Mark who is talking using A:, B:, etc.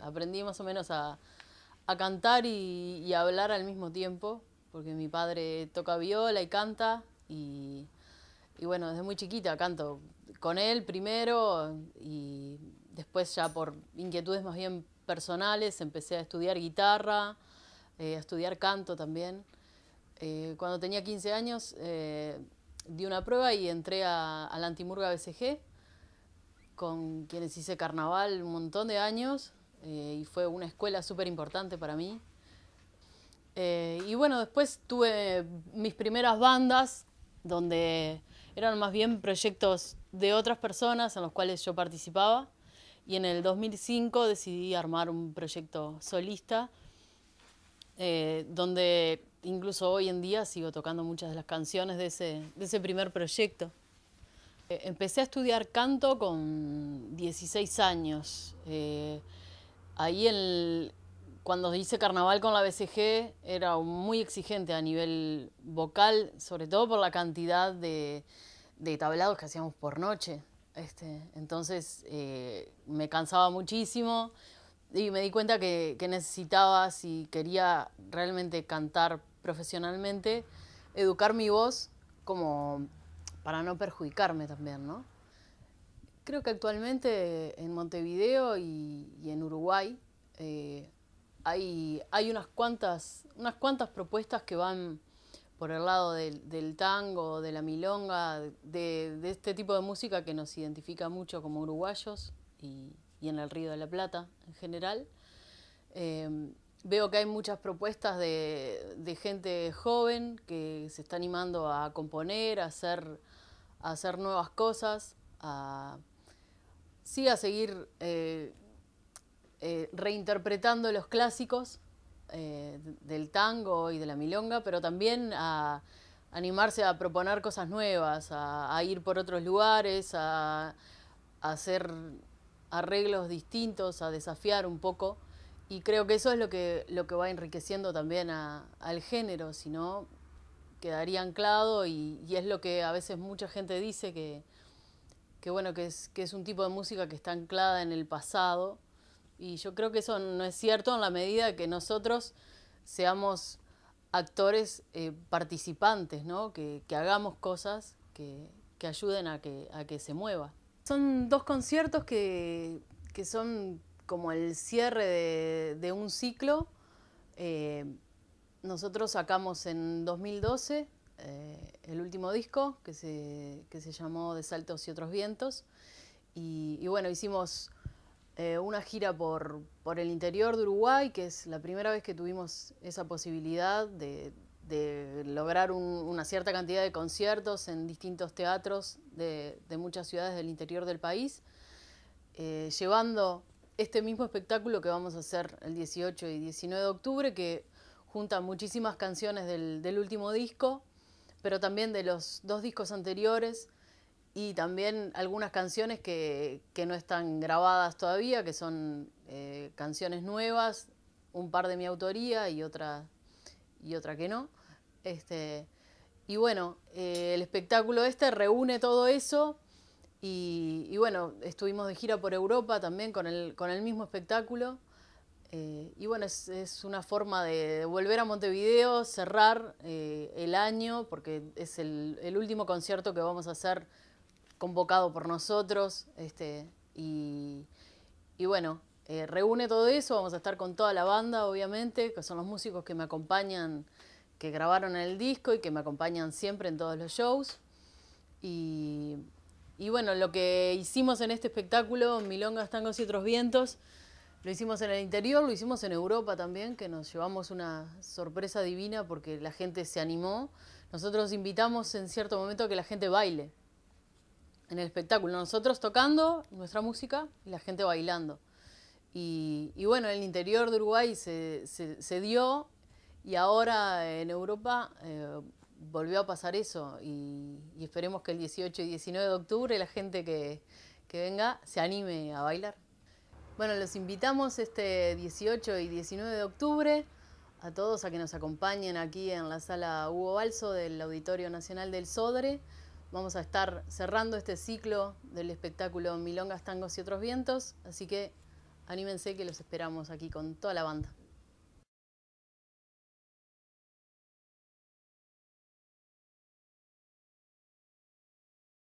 A: Aprendí más o menos a, cantar y, a hablar al mismo tiempo, porque mi padre toca viola y canta, y, bueno, desde muy chiquita canto con él primero, y después ya por inquietudes más bien personales empecé a estudiar guitarra, eh, a estudiar canto también. Eh, cuando tenía 15 años eh, di una prueba y entré a, a la Antimurga BCG, con quienes hice carnaval un montón de años eh, y fue una escuela súper importante para mí. Eh, y bueno, después tuve mis primeras bandas donde eran más bien proyectos de otras personas en los cuales yo participaba y en el 2005 decidí armar un proyecto solista eh, donde incluso hoy en día sigo tocando muchas de las canciones de ese, de ese primer proyecto. Eh, empecé a estudiar canto con 16 años. Eh, ahí cuando hice carnaval con la BCG era muy exigente a nivel vocal, sobre todo por la cantidad de, tablados que hacíamos por noche. Este, entonces eh, me cansaba muchísimo y me di cuenta que necesitaba, si quería realmente cantar profesionalmente, educar mi voz como para no perjudicarme también, ¿no? Creo que actualmente en Montevideo y, en Uruguay eh, hay, hay unas, cuantas, unas cuantas propuestas que van por el lado del, tango, de la milonga, de, este tipo de música que nos identifica mucho como uruguayos y, en el Río de la Plata en general. Eh, veo que hay muchas propuestas de, gente joven que se está animando a componer, a hacer a hacer nuevas cosas, a, sí a seguir eh, eh, reinterpretando los clásicos eh, del tango y de la milonga, pero también a animarse a proponer cosas nuevas, a, ir por otros lugares, a, hacer arreglos distintos, a desafiar un poco. Y creo que eso es lo que, lo que va enriqueciendo también al género, si no, quedaría anclado y, es lo que a veces mucha gente dice que, bueno, que es, que es un tipo de música que está anclada en el pasado. Y yo creo que eso no es cierto en la medida que nosotros seamos actores eh, participantes, ¿no? que, hagamos cosas que, ayuden a que, a que se mueva. Son dos conciertos que, son como el cierre de, un ciclo. Eh, nosotros sacamos en 2012 eh, el último disco que se, se, llamó De Saltos y otros vientos. Y, bueno, hicimos eh, una gira por, por, el interior de Uruguay, que es la primera vez que tuvimos esa posibilidad de, lograr una cierta cantidad de conciertos en distintos teatros de, muchas ciudades del interior del país, llevando este mismo espectáculo que vamos a hacer el 18 y 19 de octubre, que junta muchísimas canciones del, último disco, pero también de los dos discos anteriores y también algunas canciones que, no están grabadas todavía, que son eh, canciones nuevas, un par de mi autoría y otra, y otra que no. Este, y bueno, eh, el espectáculo este reúne todo eso y, bueno, estuvimos de gira por Europa también con el, con el mismo espectáculo. Eh, y bueno, es, una forma de volver a Montevideo, cerrar eh, el año, porque es el, último concierto que vamos a hacer convocado por nosotros. Este, y, bueno, eh, reúne todo eso, vamos a estar con toda la banda, obviamente, que son los músicos que me acompañan, que grabaron el disco y que me acompañan siempre en todos los shows. Y, y bueno, lo que hicimos en este espectáculo, Milongas, Tangos y otros vientos, lo hicimos en el interior, lo hicimos en Europa también, que nos llevamos una sorpresa divina porque la gente se animó. Nosotros invitamos en cierto momento a que la gente baile en el espectáculo. Nosotros tocando nuestra música y la gente bailando. Y, bueno, en el interior de Uruguay se, dio y ahora en Europa eh, volvió a pasar eso. Y, esperemos que el 18 y 19 de octubre la gente que venga se anime a bailar. Bueno, los invitamos este 18 y 19 de octubre a todos a que nos acompañen aquí en la sala Hugo Balso del Auditorio Nacional del Sodre. Vamos a estar cerrando este ciclo del espectáculo Milongas, Tangos y otros vientos, así que anímense que los esperamos aquí con toda la banda.